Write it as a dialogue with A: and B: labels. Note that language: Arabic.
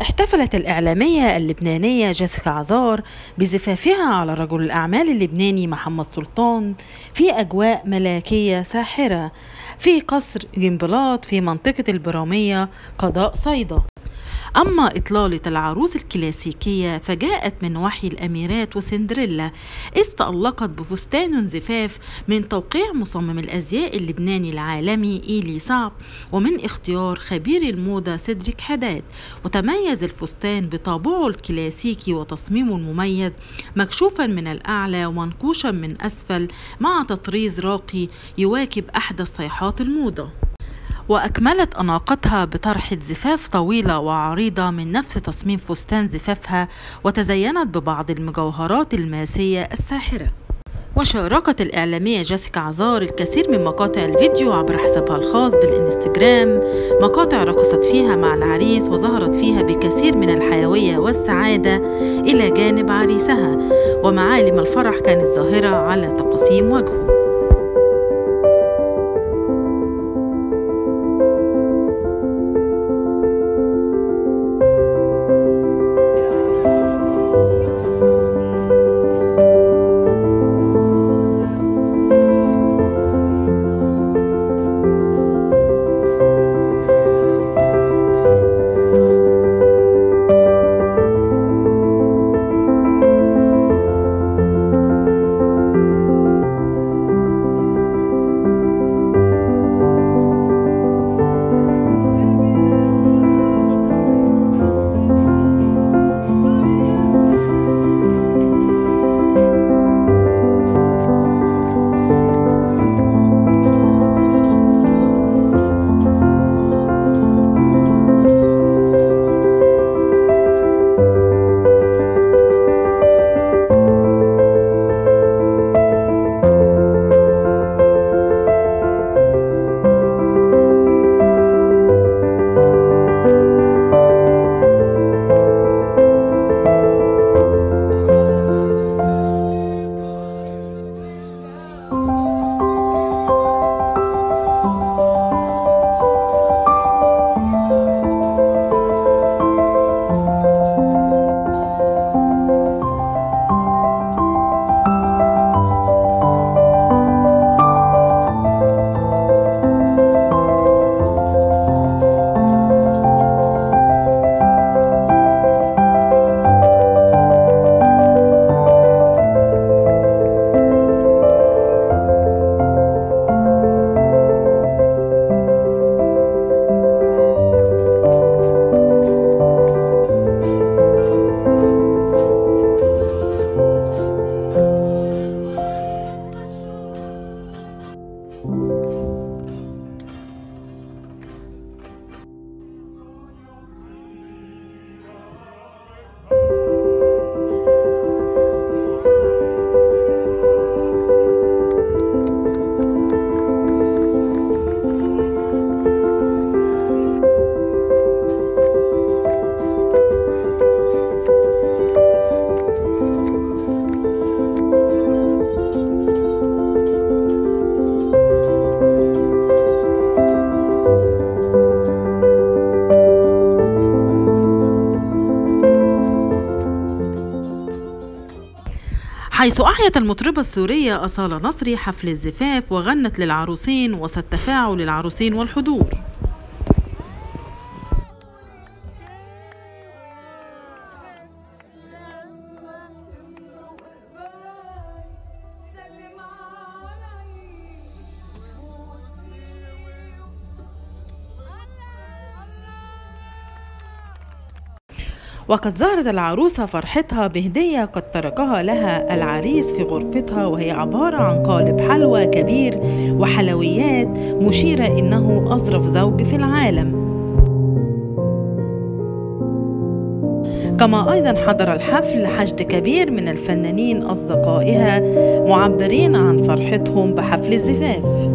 A: احتفلت الإعلامية اللبنانية جيسيكا عزار بزفافها على رجل الأعمال اللبناني محمد سلطان في أجواء ملاكية ساحرة في قصر جنبلاط في منطقة البرامية قضاء صيدا. أما إطلالة العروس الكلاسيكية فجاءت من وحي الأميرات وسندريلا إذ تألقت بفستان زفاف من توقيع مصمم الأزياء اللبناني العالمي إيلي صعب ومن اختيار خبير الموضة سيدريك حداد. وتميز الفستان بطابعه الكلاسيكي وتصميمه المميز مكشوفا من الأعلى ومنقوشا من أسفل مع تطريز راقي يواكب أحدث صيحات الموضة. وأكملت أناقتها بطرحة زفاف طويلة وعريضة من نفس تصميم فستان زفافها وتزينت ببعض المجوهرات الماسية الساحرة. وشاركت الإعلامية جيسيكا عزار الكثير من مقاطع الفيديو عبر حسابها الخاص بالإنستجرام. مقاطع رقصت فيها مع العريس وظهرت فيها بكثير من الحيوية والسعادة إلى جانب عريسها. ومعالم الفرح كانت ظاهرة على تقاسيم وجهه. حيث أحيت المطربة السورية أصالة نصري حفل الزفاف وغنت للعروسين وسط تفاعل العروسين والحضور. وقد ظهرت العروسة فرحتها بهدية قد تركها لها العريس في غرفتها وهي عبارة عن قالب حلوى كبير وحلويات مشيرة إنه أظرف زوج في العالم. كما أيضا حضر الحفل حشد كبير من الفنانين أصدقائها معبرين عن فرحتهم بحفل الزفاف.